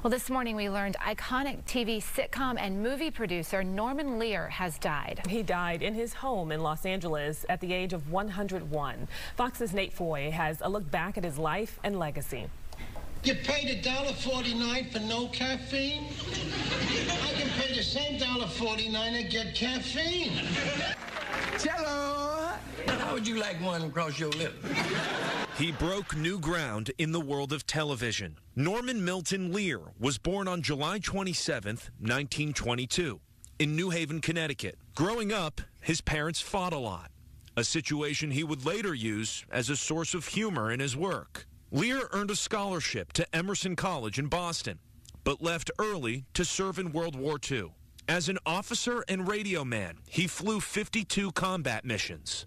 Well, this morning we learned iconic TV sitcom and movie producer Norman Lear has died. He died in his home in Los Angeles at the age of 101. Fox's Nate Foy has a look back at his life and legacy. You paid $1.49 for no caffeine? I can pay the same $1.49 and get caffeine. Cello! How would you like one across your lip? He broke new ground in the world of television. Norman Milton Lear was born on July 27, 1922, in New Haven, Connecticut. Growing up, his parents fought a lot, a situation he would later use as a source of humor in his work. Lear earned a scholarship to Emerson College in Boston, but left early to serve in World War II. As an officer and radio man, he flew 52 combat missions.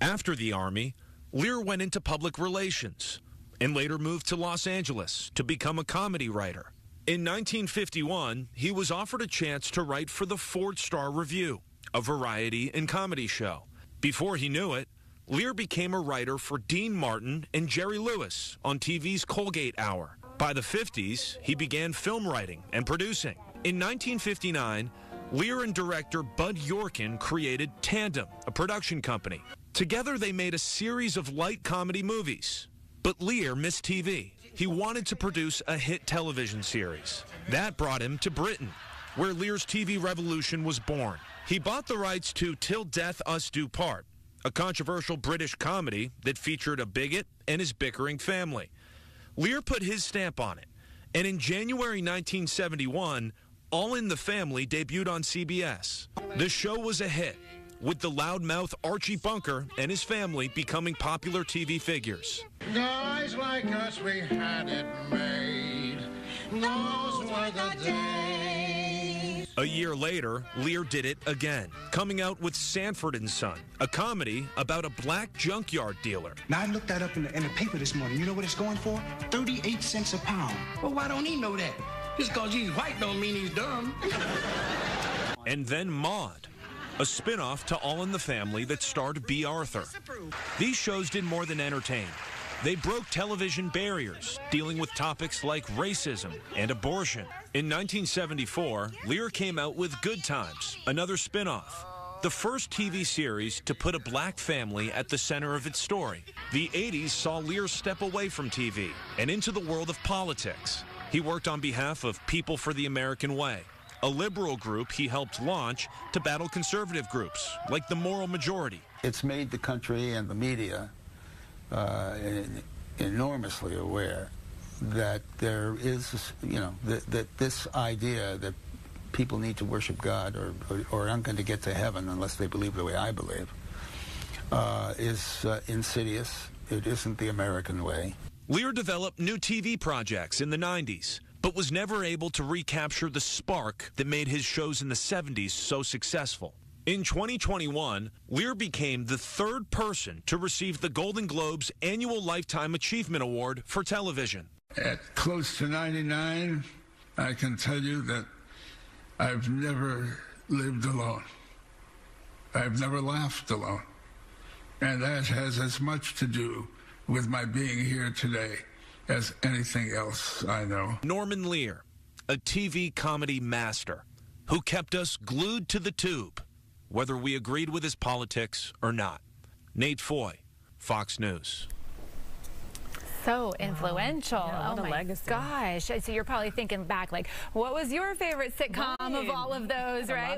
After the Army, Lear went into public relations and later moved to Los Angeles to become a comedy writer. In 1951, he was offered a chance to write for the Ford Star Revue, a variety and comedy show. Before he knew it, Lear became a writer for Dean Martin and Jerry Lewis on TV's Colgate Hour. By the 50s, he began film writing and producing. In 1959, Lear and director Bud Yorkin created Tandem, a production company. Together, they made a series of light comedy movies. But Lear missed TV. He wanted to produce a hit television series. That brought him to Britain, where Lear's TV revolution was born. He bought the rights to Till Death Us Do Part, a controversial British comedy that featured a bigot and his bickering family. Lear put his stamp on it, and in January 1971, All in the Family debuted on CBS. The show was a hit, with the loudmouth Archie Bunker and his family becoming popular TV figures. Guys like us, we had it made. Those were the days. A year later, Lear did it again, coming out with Sanford and Son, a comedy about a black junkyard dealer. Now, I looked that up in the, in the paper this morning. You know what it's going for? 38 cents a pound. Well, why don't he know that? Just because he's white don't mean he's dumb. And then Maude, a spin-off to All in the Family that starred Bea Arthur. These shows did more than entertain. They broke television barriers, dealing with topics like racism and abortion. In 1974, Lear came out with Good Times, another spin-off. The first TV series to put a black family at the center of its story. The 80s saw Lear step away from TV and into the world of politics. He worked on behalf of People for the American Way, a liberal group he helped launch to battle conservative groups like the Moral Majority. It's made the country and the media uh, enormously aware that there is, you know, that, that this idea that people need to worship God or, or, or, aren't going to get to heaven unless they believe the way I believe uh, is uh, insidious. It isn't the American way. Lear developed new TV projects in the 90s, but was never able to recapture the spark that made his shows in the 70s so successful. In 2021, Lear became the third person to receive the Golden Globes Annual Lifetime Achievement Award for television. At close to 99, I can tell you that I've never lived alone. I've never laughed alone. And that has as much to do with my being here today as anything else I know. Norman Lear, a TV comedy master who kept us glued to the tube, whether we agreed with his politics or not. Nate Foy, Fox News. So influential. Yeah, oh my legacy. gosh. So you're probably thinking back, like, what was your favorite sitcom right. of all of those, right?